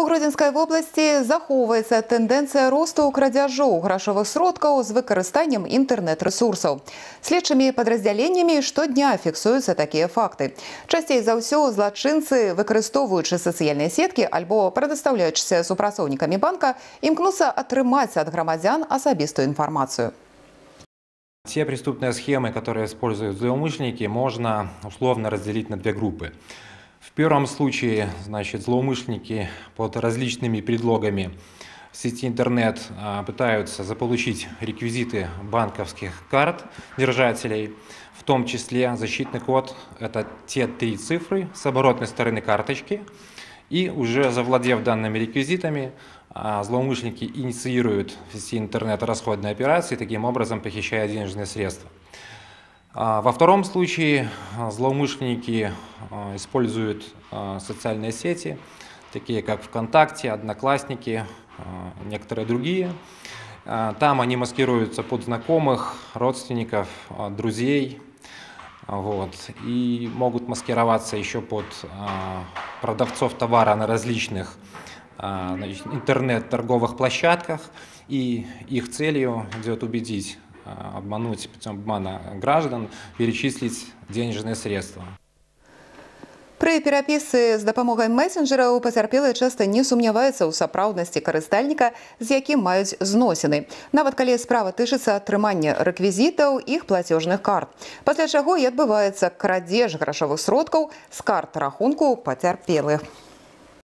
У Гродзенскай вобласці захоўваецца тэндэнцыя росту крадзяжоў грашовых сродкаў з выкарыстаннем інтэрнэт-рэсурсаў. Следчымі падраздзяленнямі штодня фіксуюцца такія факты. Часцей за ўсё злачынцы, выкарыстоўваючы сацыяльныя сеткі альбо прадастаўляючыся супрацоўнікамі банка, імкнуцца атрымаць ад грамадзян асабістую інфармацыю. Те преступные схемы, которые используют злоумышленники, можно условно разделить на две группы. Первом случае, значит, злоумышленники под различными предлогами в сети интернет а, пытаются заполучить реквизиты банковских карт держателей, в том числе защитный код – это те три цифры с оборотной стороны карточки, и уже завладев данными реквизитами, а, злоумышленники инициируют в сети интернет расходные операции, таким образом похищая денежные средства. А, во втором случае а, злоумышленники используют социальные сети, такие как ВКонтакте, Одноклассники, некоторые другие. Там они маскируются под знакомых, родственников, друзей, вот, и могут маскироваться еще под продавцов товара на различных интернет-торговых площадках, и их целью идет убедить, обмануть путем обмана граждан, перечислить денежные средства. Пры перапісцы з дапамогай месенджераў пацярпелыя часта не сумняваюцца ў сапраўднасці карыстальніка, з якім маюць зносіны. Нават калі справа тычыцца атрымання рэквізітаў іх плацежных карт. Пасля чаго і адбываецца крадзеж грашовых сродкаў з карт рахунку пацярпелых.